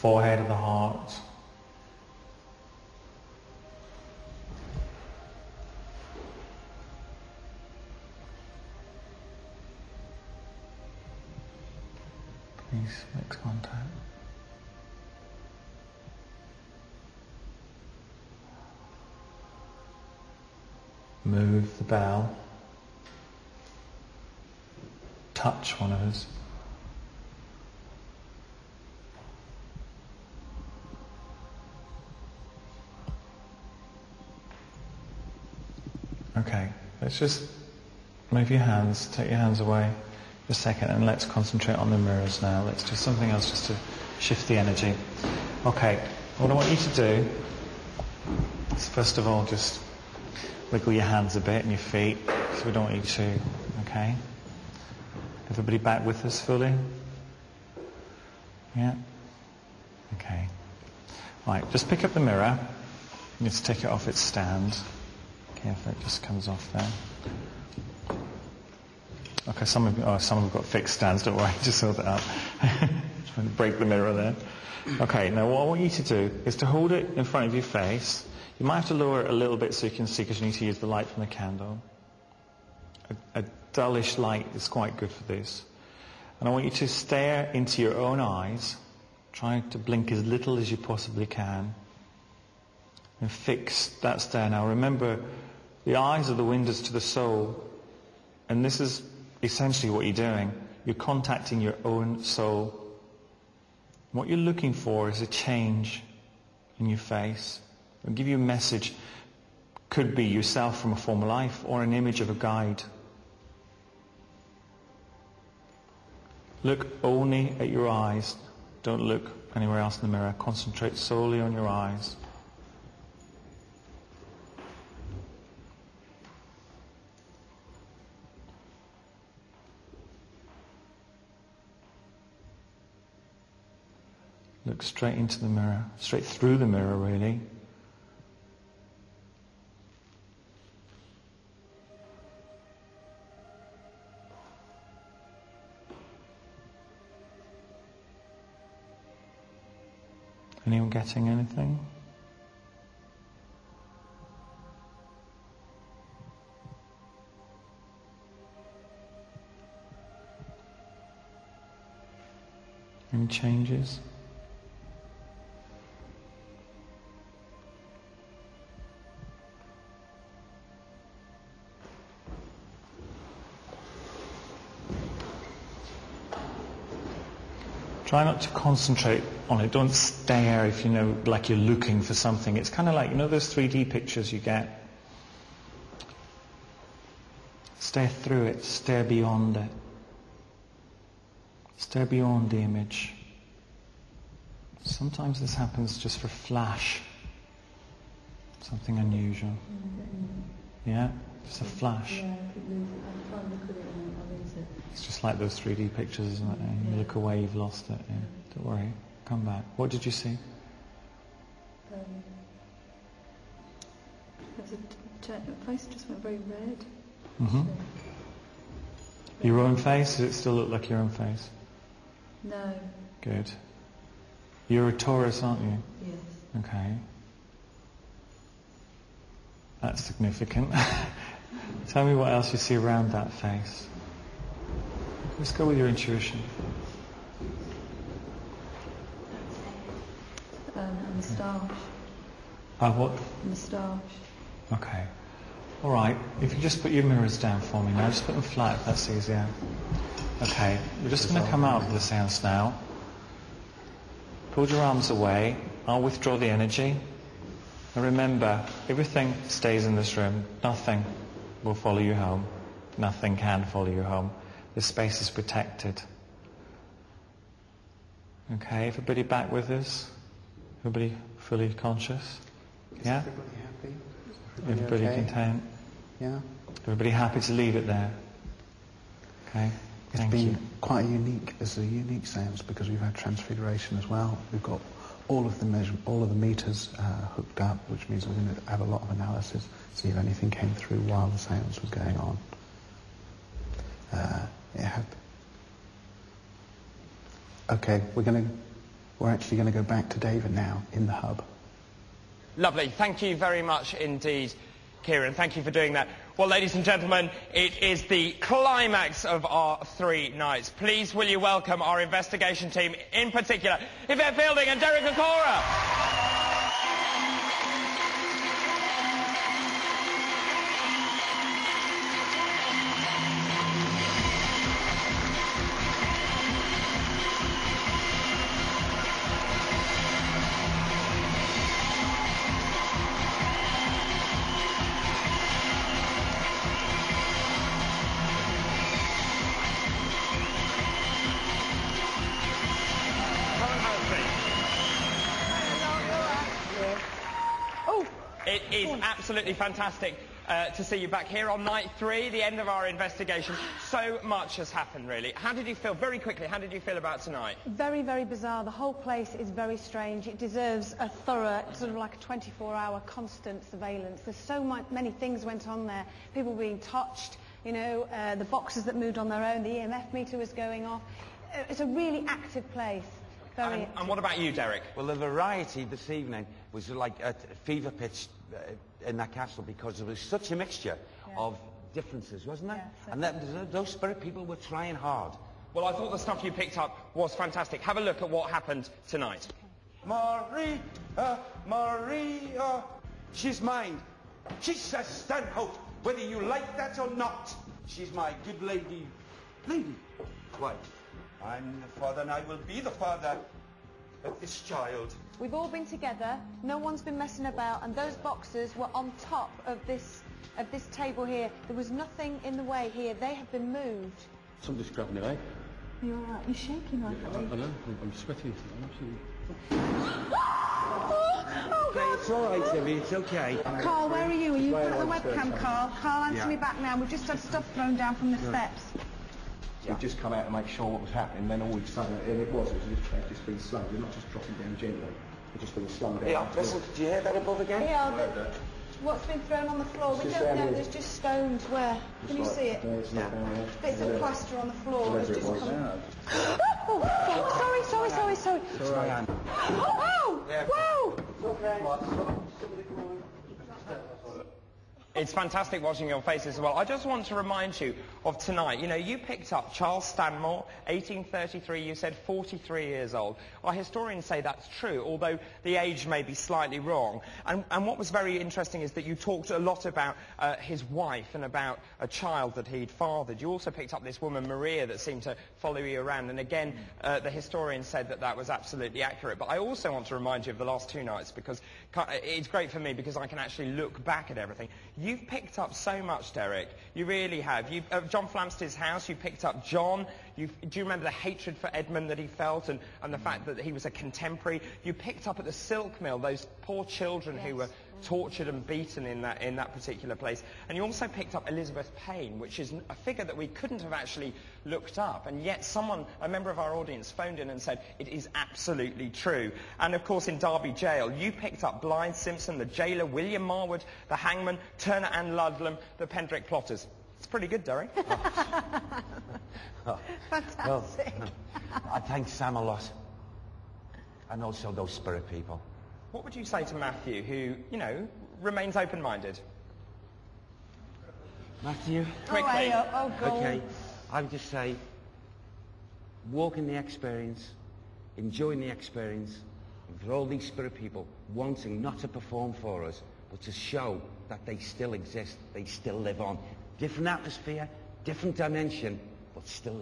forehead of the heart. Please make contact. Move the bell. Touch one of us. Okay, let's just move your hands, take your hands away for a second, and let's concentrate on the mirrors now. Let's do something else just to shift the energy. Okay, what I want you to do is first of all just wiggle your hands a bit and your feet, because we don't want you to, okay? Everybody back with us fully? Yeah? Okay. Right, just pick up the mirror. Just take it off its stand. Careful, it just comes off there. Okay, some of, oh, some have got fixed stands, don't worry, just sort that out. Trying to break the mirror there. Okay, now what I want you to do is to hold it in front of your face. You might have to lower it a little bit so you can see because you need to use the light from the candle. A, a dullish light is quite good for this. And I want you to stare into your own eyes, trying to blink as little as you possibly can, and fix that stare. Now remember, the eyes are the windows to the soul, and this is essentially what you're doing. You're contacting your own soul. What you're looking for is a change in your face. It'll give you a message. Could be yourself from a former life or an image of a guide. Look only at your eyes. Don't look anywhere else in the mirror. Concentrate solely on your eyes. Look straight into the mirror, straight through the mirror, really. Anyone getting anything? Any changes? Try not to concentrate on it. Don't stare if you know, like you're looking for something. It's kind of like, you know those 3D pictures you get? Stare through it. Stare beyond it. Stare beyond the image. Sometimes this happens just for flash. Something unusual. Mm-hmm. Yeah? Just a flash. It's just like those 3D pictures, isn't it? You look away, you've lost it. Yeah. Don't worry. Come back. What did you see? Um, there's a t- t- face just went very red. hmm So- Your own face? Does it still look like your own face? No. Good. You're a Taurus, aren't you? Yes. Okay. That's significant. Tell me what else you see around that face. Let's go with your intuition. Um, a moustache. Ah, what? Moustache. Okay. All right. If you just put your mirrors down for me now, just put them flat if that's easier. Okay. We're just going to come out of the seance now. Pull your arms away. I'll withdraw the energy. And remember, everything stays in this room. Nothing will follow you home. Nothing can follow you home. The space is protected. Okay, everybody back with us? Everybody fully conscious? Yeah? Everybody happy? Everybody okay? content? Yeah. Everybody happy to leave it there? Okay, It's thank been you. quite unique, it's a unique seance because we've had transfiguration as well. We've got all of the measure, all of the meters uh, hooked up, which means we're going to have a lot of analysis, see if anything came through while the seance was going on. Uh, it had. Okay, we're going to We're actually going to go back to David now in the hub. Lovely. Thank you very much indeed, Kieran. Thank you for doing that. Well, ladies and gentlemen, it is the climax of our three nights. Please will you welcome our investigation team, in particular, Yvette Fielding and Derek Acorah. It is absolutely fantastic uh, to see you back here on night three, the end of our investigation. So much has happened, really. How did you feel, very quickly, how did you feel about tonight? very, very bizarre. The whole place is very strange. It deserves a thorough, sort of like a 24-hour constant surveillance. There's so much, many things went on there. People being touched, you know, uh, the boxes that moved on their own, the EMF meter was going off. Uh, It's a really active place. Very And, and what about you, Derek? Well, the variety this evening was like a fever pitch in that castle because there was such a mixture Yeah. of differences, wasn't there? Yeah, and that, those spirit people were trying hard. Well, I thought the stuff you picked up was fantastic. Have a look at what happened tonight. Maria, Maria, she's mine. She's a Stanhope, whether you like that or not. She's my good lady, lady, wife. I'm the father and I will be the father of this child. We've all been together. No one's been messing about, and those boxes were on top of this of this table here. There was nothing in the way here. They have been moved. Somebody's grabbing it, eh? You're all right. You're shaking like I know, I'm, I'm sweating. I'm Oh, God. It's all right, Debbie, it's okay. Carl, where are you? Are you at the webcam, Carl? Carl, answer Yeah. me back now. We've just had stuff thrown down from the steps. We've just come out to make sure what was happening, then all of a sudden, and it was, it was just, it's just been slung. You're not just dropping down gently, you're just being slung down. Yeah, listen, do you hear that above again? Yeah, the, what's been thrown on the floor? We don't know. There's just stones. Where? Can you see it? There's not. Bits of plaster on the floor. Wherever It's it just was. come- Oh, oh, sorry, sorry, sorry, sorry. It's my hand. Oh, oh! wow! It's fantastic watching your faces as well. I just want to remind you of tonight. You know, you picked up Charles Stanmore, 1833, you said 43 years old. Our historians say that's true, although the age may be slightly wrong. And, and what was very interesting is that you talked a lot about uh, his wife and about a child that he'd fathered. You also picked up this woman, Maria, that seemed to follow you around. And again, uh, the historian said that that was absolutely accurate. But I also want to remind you of the last two nights because it's great for me because I can actually look back at everything. You've picked up so much, Derek. You really have. You've, uh, John Flamsteed's house, you picked up John. You've, do you remember the hatred for Edmund that he felt and, and the fact that he was a contemporary? You picked up at the silk mill those poor children who were tortured and beaten in that, in that particular place. And you also picked up Elizabeth Payne, which is a figure that we couldn't have actually looked up. And yet someone, a member of our audience, phoned in and said it is absolutely true. And of course in Derby Jail, you picked up Blythe Simpson, the jailer, William Marwood, the hangman, Turner and Ludlam, the Pentrich plotters. It's pretty good, Derek. Fantastic. I thank Sam a lot. And also those spirit people. What would you say to Matthew, who, you know, remains open-minded? Matthew? Oh, Quickly. Uh, oh, hey, oh, oh, God. Okay, I would just say, walk in the experience, enjoying the experience, and for all these spirit people wanting not to perform for us, but to show that they still exist, they still live on. Different atmosphere, different dimension, but still